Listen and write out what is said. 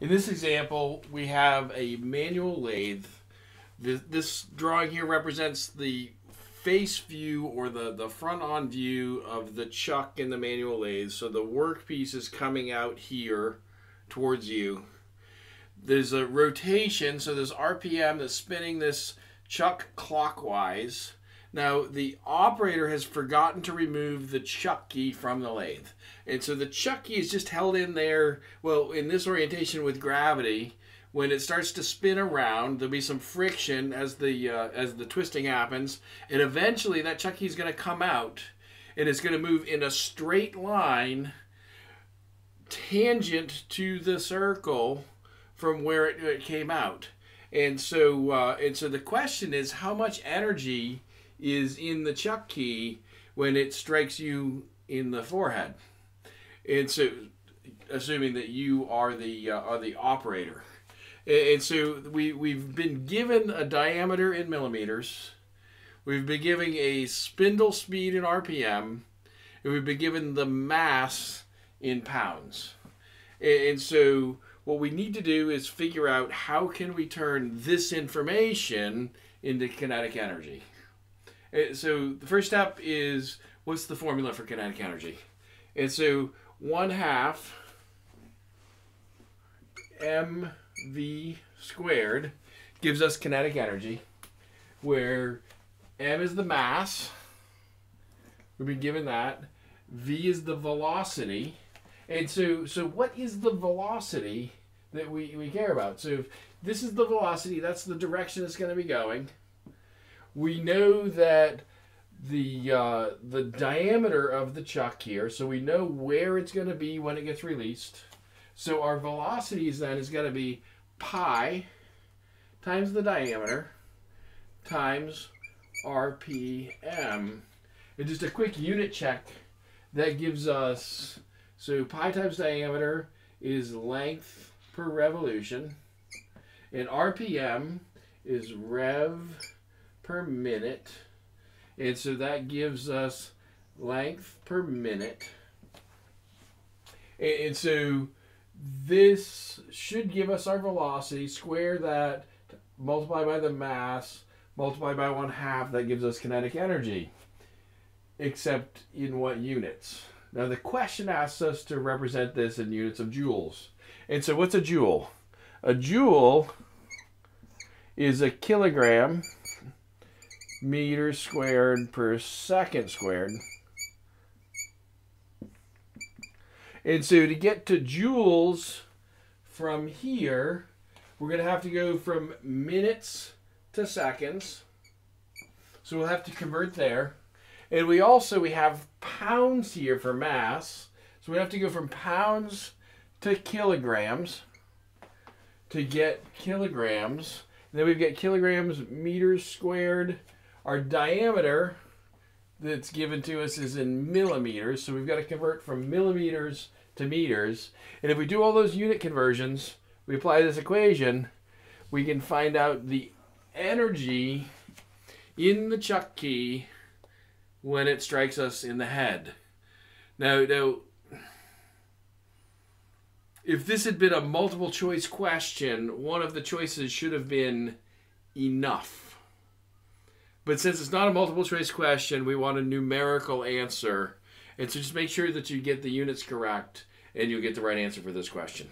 In this example, we have a manual lathe. This, drawing here represents the face view or the, the front on view of the chuck in the manual lathe. So the workpiece is coming out here towards you. There's a rotation, so there's RPM that's spinning this chuck clockwise. Now, the operator has forgotten to remove the chuck key from the lathe. And so the chuck key is just held in there, well, in this orientation with gravity. When it starts to spin around, there'll be some friction as the uh, as the twisting happens, and eventually that chuck key is going to come out, and it's going to move in a straight line, tangent to the circle from where it, it came out. And so uh, and so the question is, how much energy is in the chuck key when it strikes you in the forehead. And so, assuming that you are the uh, are the operator, and so we we've been given a diameter in millimeters, we've been given a spindle speed in RPM, and we've been given the mass in pounds. And so what we need to do is figure out how can we turn this information into kinetic energy. Uh, so the first step is what's the formula for kinetic energy? And so one half mv squared gives us kinetic energy, where m is the mass. We've been given that. v is the velocity. And so, so what is the velocity that we, we care about? So if this is the velocity, that's the direction it's going to be going we know that the uh, the diameter of the chuck here, so we know where it's going to be when it gets released. So our velocities then is going to be pi times the diameter times RPM. And just a quick unit check that gives us so pi times diameter is length per revolution, and RPM is rev per minute. And so that gives us length per minute. And, and so this should give us our velocity. Square that, multiply by the mass, multiply by one half. That gives us kinetic energy. Except in what units? Now the question asks us to represent this in units of joules. And so what's a joule? A joule is a kilogram meters squared per second squared. And so to get to joules from here, we're going to have to go from minutes to seconds. So we'll have to convert there. And we also, we have pounds here for mass. So we have to go from pounds to kilograms to get kilograms. And then we've got kilograms meters squared our diameter that's given to us is in millimeters, so we've got to convert from millimeters to meters. And if we do all those unit conversions, we apply this equation, we can find out the energy in the chuck key when it strikes us in the head. Now, now if this had been a multiple choice question, one of the choices should have been enough. But since it's not a multiple choice question, we want a numerical answer. And so just make sure that you get the units correct and you'll get the right answer for this question.